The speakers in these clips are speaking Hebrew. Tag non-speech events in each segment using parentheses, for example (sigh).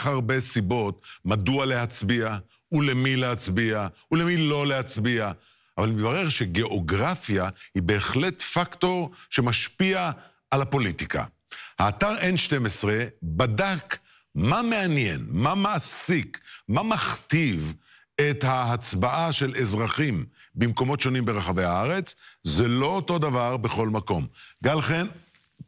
כך הרבה סיבות מדוע להצביע, ולמי להצביע, ולמי לא להצביע. אבל מתברר שגיאוגרפיה היא בהחלט פקטור שמשפיע על הפוליטיקה. האתר N12 בדק מה מעניין, מה מעסיק, מה מכתיב את ההצבעה של אזרחים במקומות שונים ברחבי הארץ. זה לא אותו דבר בכל מקום. גל חן,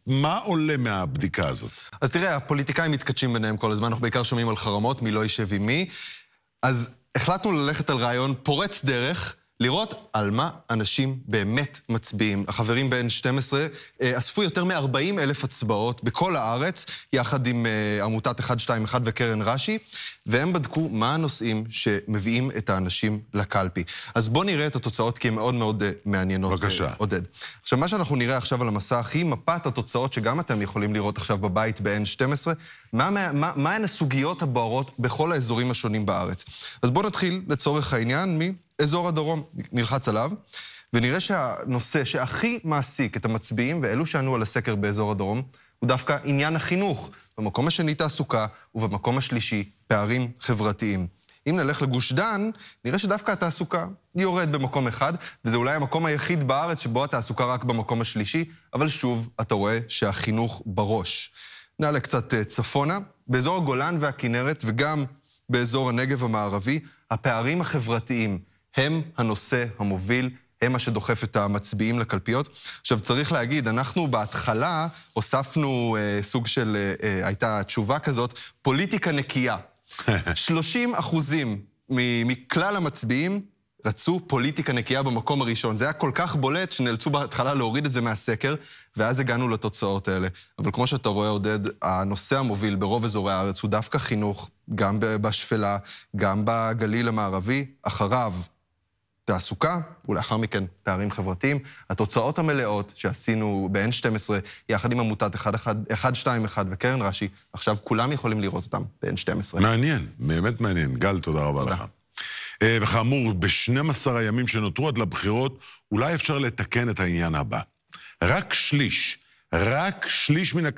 מה עולה מהבדיקה הזאת? אז תראה, הפוליטיקאים מתכתשים ביניהם כל הזמן, אנחנו בעיקר שומעים על חרמות, מי לא יישב עם מי. אז החלטנו ללכת על רעיון פורץ דרך. לראות על מה אנשים באמת מצביעים. החברים ב-N12 אה, אספו יותר מ-40 אלף הצבעות בכל הארץ, יחד עם אה, עמותת 121 וקרן רש"י, והם בדקו מה הנושאים שמביאים את האנשים לקלפי. אז בואו נראה את התוצאות, כי הן מאוד מאוד אה, מעניינות, בבקשה. עודד. עכשיו, מה שאנחנו נראה עכשיו על המסך היא מפת התוצאות שגם אתם יכולים לראות עכשיו בבית ב-N12. מה, מה, מה הן הסוגיות הבוערות בכל האזורים השונים בארץ? אז בואו נתחיל, לצורך העניין, מ... אזור הדרום, נלחץ עליו, ונראה שהנושא שהכי מעסיק את המצביעים ואלו שענו על הסקר באזור הדרום, הוא דווקא עניין החינוך. במקום השני תעסוקה, ובמקום השלישי פערים חברתיים. אם נלך לגוש דן, נראה שדווקא התעסוקה יורד במקום אחד, וזה אולי המקום היחיד בארץ שבו התעסוקה רק במקום השלישי, אבל שוב, אתה רואה שהחינוך בראש. נעלה קצת אה, צפונה, באזור הגולן והכינרת, וגם באזור הנגב המערבי, הפערים החברתיים הם הנושא המוביל, הם מה שדוחף את המצביעים לקלפיות. עכשיו, צריך להגיד, אנחנו בהתחלה הוספנו אה, סוג של, אה, אה הייתה תשובה כזאת, פוליטיקה נקייה. (laughs) 30 אחוזים מכלל המצביעים רצו פוליטיקה נקייה במקום הראשון. זה היה כל כך בולט שנאלצו בהתחלה להוריד את זה מהסקר, ואז הגענו לתוצאות האלה. אבל כמו שאתה רואה, עודד, הנושא המוביל ברוב אזורי הארץ הוא דווקא חינוך, גם בשפלה, גם בגליל המערבי. אחריו, תעסוקה, ולאחר מכן פערים חברתיים. התוצאות המלאות שעשינו ב-N12, יחד עם עמותת 121 וקרן רש"י, עכשיו כולם יכולים לראות אותם ב-N12. מעניין, באמת מעניין. גל, תודה רבה תודה. לך. אה, וכאמור, ב-12 הימים שנותרו עד לבחירות, אולי אפשר לתקן את העניין הבא. רק שליש, רק שליש מן הכלכלה...